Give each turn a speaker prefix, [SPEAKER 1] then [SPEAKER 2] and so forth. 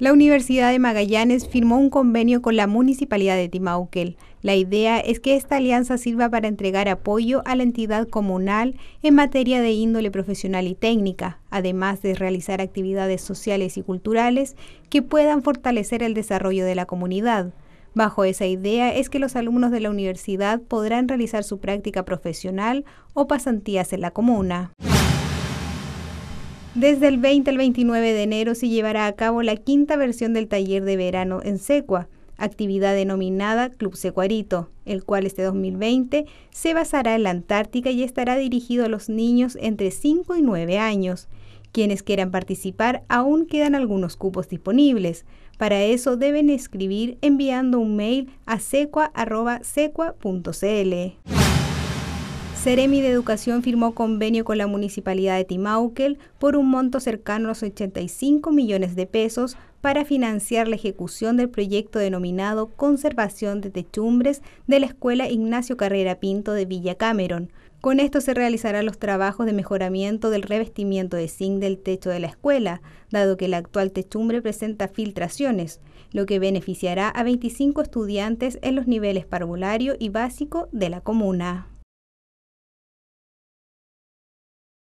[SPEAKER 1] La Universidad de Magallanes firmó un convenio con la Municipalidad de Timauquel. La idea es que esta alianza sirva para entregar apoyo a la entidad comunal en materia de índole profesional y técnica, además de realizar actividades sociales y culturales que puedan fortalecer el desarrollo de la comunidad. Bajo esa idea es que los alumnos de la universidad podrán realizar su práctica profesional o pasantías en la comuna. Desde el 20 al 29 de enero se llevará a cabo la quinta versión del taller de verano en Secua, actividad denominada Club Secuarito, el cual este 2020 se basará en la Antártica y estará dirigido a los niños entre 5 y 9 años. Quienes quieran participar aún quedan algunos cupos disponibles. Para eso deben escribir enviando un mail a secua.secua.cl. Ceremi de Educación firmó convenio con la Municipalidad de Timauquel por un monto cercano a los 85 millones de pesos para financiar la ejecución del proyecto denominado Conservación de Techumbres de la Escuela Ignacio Carrera Pinto de Villa Cameron. Con esto se realizarán los trabajos de mejoramiento del revestimiento de zinc del techo de la escuela, dado que la actual techumbre presenta filtraciones, lo que beneficiará a 25 estudiantes en los niveles parvulario y básico de la comuna.